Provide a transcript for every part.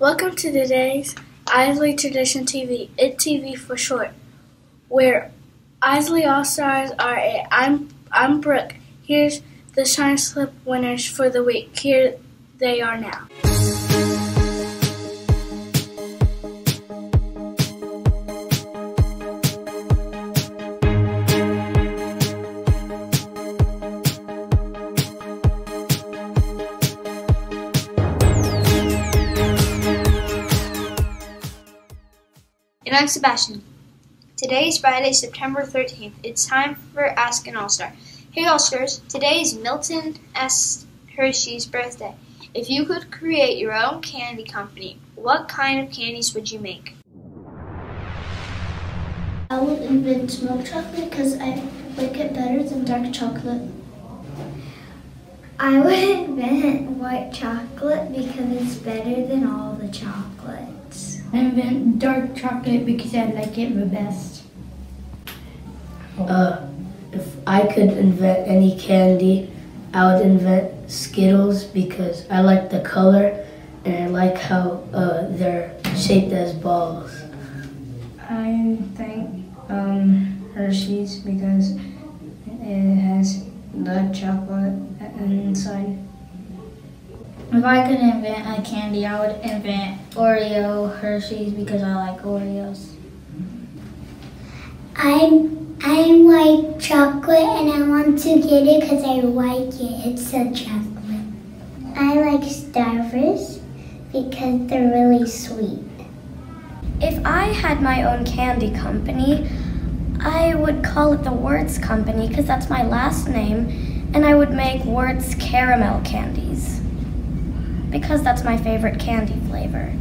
Welcome to today's Isely Tradition TV, IT TV for short, where Isely All Stars are a I'm I'm Brooke. Here's the Shine Slip winners for the week. Here they are now. And I'm Sebastian. Today is Friday, September 13th. It's time for Ask an All Star. Hey, All Stars, today is Milton S. Hershey's birthday. If you could create your own candy company, what kind of candies would you make? I would invent milk chocolate because I like it better than dark chocolate. I would invent white chocolate because it's better than all the chocolates. I invent dark chocolate because I like it the best. Uh, if I could invent any candy, I would invent Skittles because I like the color and I like how uh, they're shaped as balls. I think um, Hershey's because it has the chocolate inside. If I could invent a candy, I would invent Oreo Hershey's because I like Oreos. I'm I'm white chocolate and I want to get it because I like it. It's a chocolate. I like Starburst because they're really sweet. If I had my own candy company, I would call it the Words Company because that's my last name, and I would make Words caramel candies because that's my favorite candy flavor.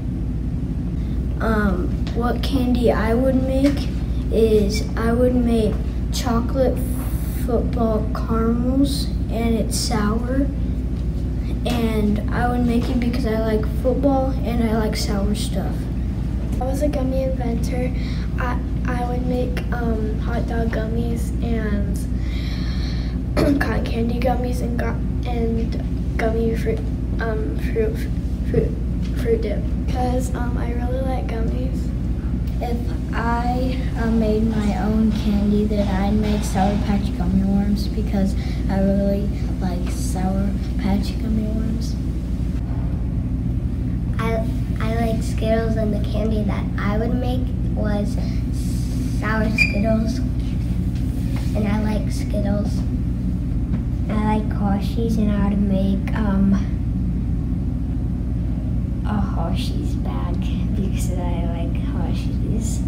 Um, what candy I would make is I would make chocolate football caramels and it's sour. And I would make it because I like football and I like sour stuff. I was a gummy inventor. I I would make um, hot dog gummies and cotton candy gummies and and gummy fruit um, fruit fruit fruit dip because um, I really like gummies. If I uh, made my own candy, then I'd make Sour Patch Gummy Worms because I really like Sour Patch Gummy Worms. I I like Skittles and the candy that I would make was sour Skittles. And I like Skittles. I like Hershey's and I would make um Hershey's bag because I like Hershey's.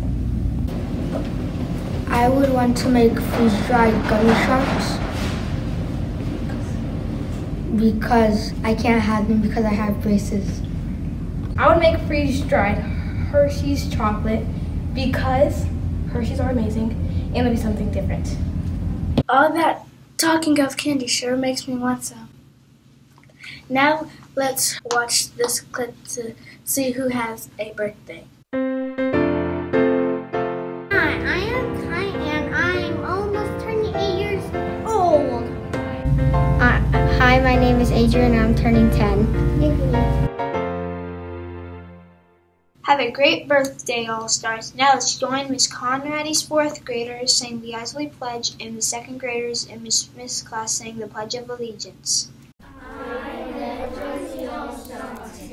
I would want to make freeze dried gummy sharks because I can't have them because I have braces. I would make freeze dried Hershey's chocolate because Hershey's are amazing and it'll be something different. All that talking of candy sure makes me want some. Now let's watch this clip to see who has a birthday. Hi, I am Kai and I'm almost turning eight years old. Uh, hi, my name is Adrian and I'm turning 10. Have a great birthday, All Stars. Now let's join Miss Conrady's fourth graders sing the Isely Pledge and the second graders in Miss Smith's class sing the Pledge of Allegiance. 同士の地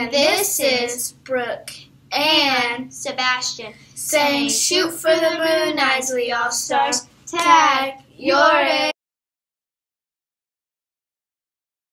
And this is Brooke and Sebastian saying shoot for the moon, Isely All Stars. Tag, you're it.